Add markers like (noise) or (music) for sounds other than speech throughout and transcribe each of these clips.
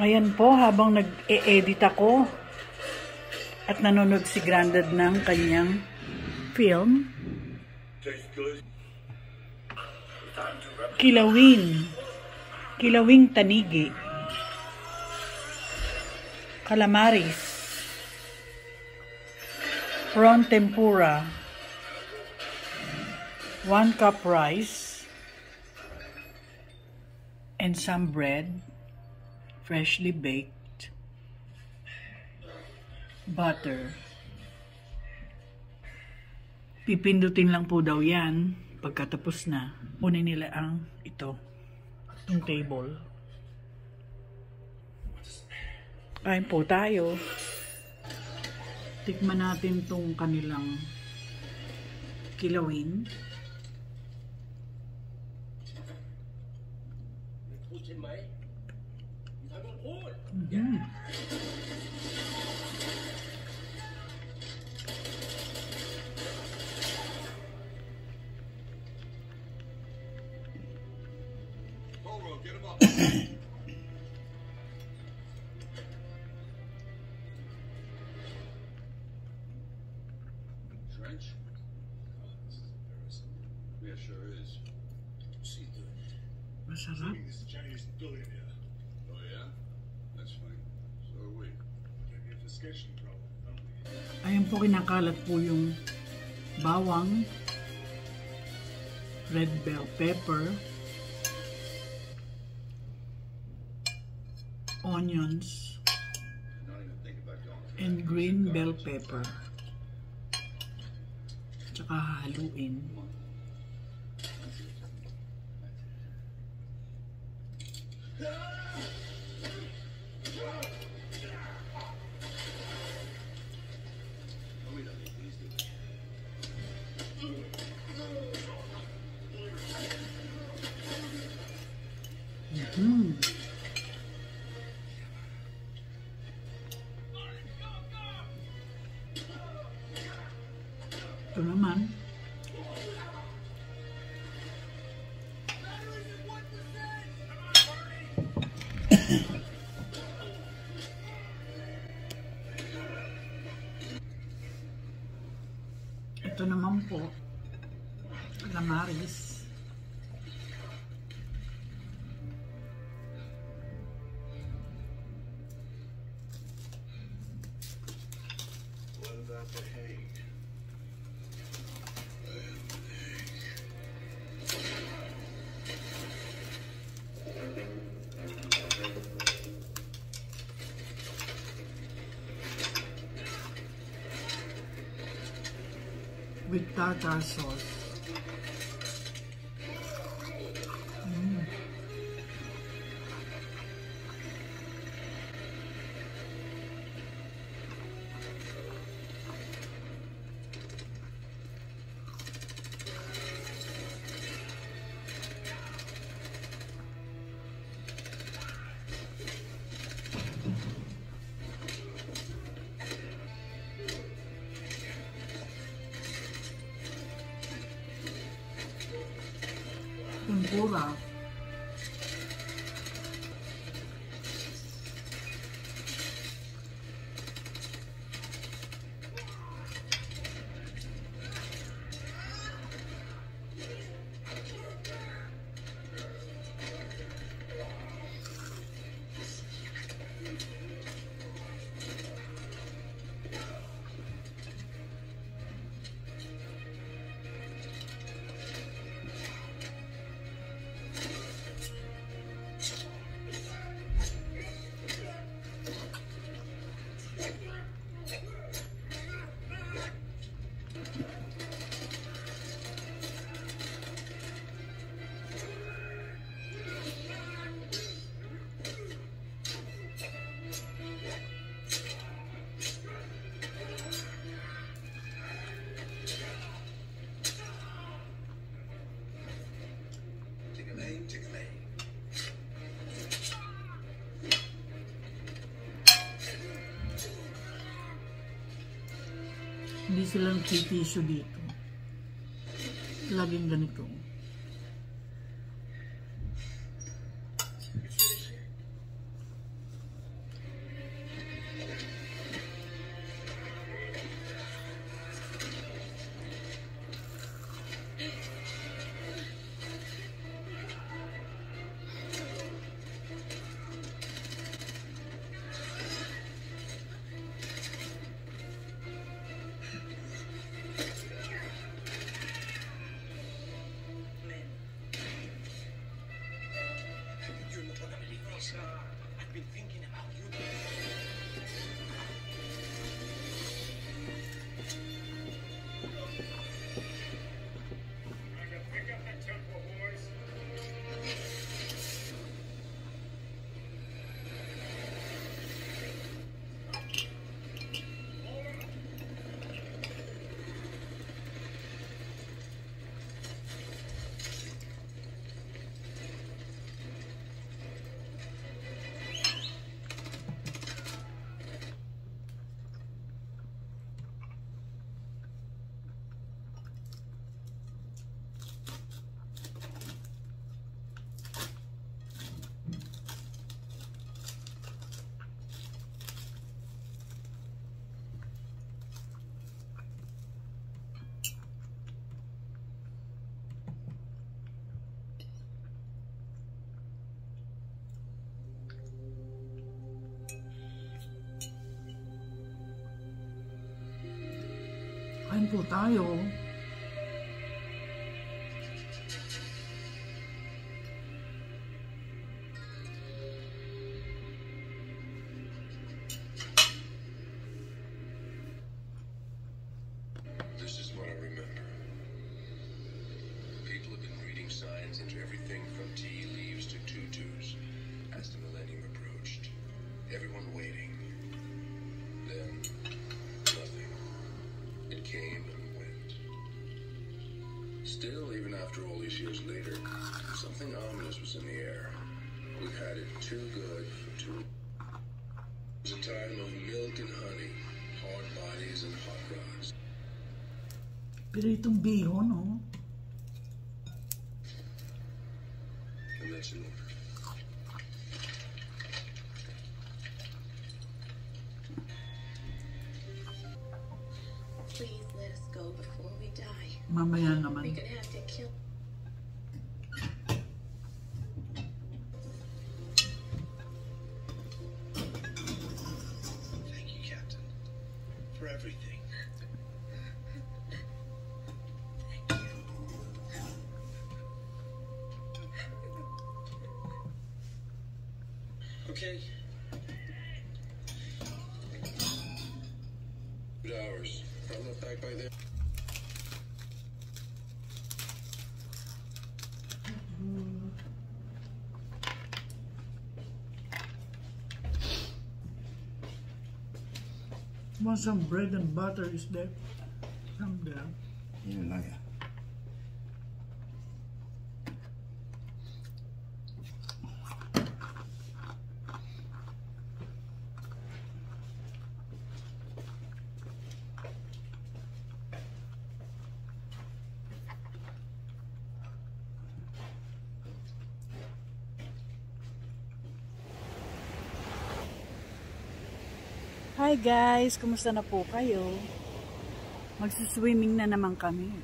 Ayan po, habang nag-e-edit ako at nanonood si Grandad ng kanyang film, Kilawin, Kilawing Tanigi, Calamaris, Prawn Tempura, 1 cup rice, and some bread, freshly baked, butter. Pipindutin lang po daw yan pagkatapos na. Kunin nila ang ito, itong table. Kain po tayo. Tikman natin tong kanilang kilawin. Get him up. Trench? Yeah, sure is. See, dude. Masarap. This is Chinese billionaire. Ayan po kinakalat po yung bawang, red bell pepper, onions, and green bell pepper. Tsaka haluin. Ah! Ito naman po. Calamaris. What about the Hague? Tá, tá, batata sauce. 挺多吧 Hindi sila nagtitisyo dito. Laging ganito. Signs into everything from tea leaves to tutus as the millennium approached. Everyone waiting. Came and went. Still, even after all these years later, something ominous was in the air. We've had it too good for too It was a time of milk and honey, hard bodies and hot rods. Piritong bihon, oh. And that's. Please everything. Thank you. Okay. Good hours. I'm not back by then. Mm-hmm. Want some bread and butter is there? Some there. Yan. Hi guys, kumusta na po kayo? Magsiswimming na naman kami.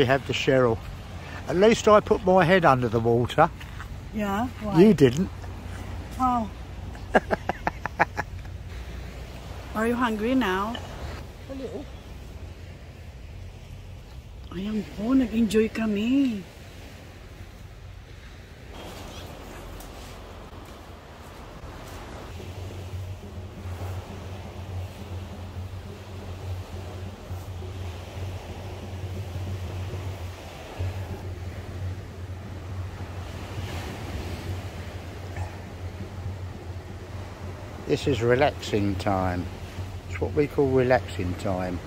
We have the Cheryl. At least I put my head under the water. Yeah? Why? You didn't. Oh. (laughs) Are you hungry now? A little. Ayan po, nag-enjoy kami. This is relaxing time. It's what we call relaxing time.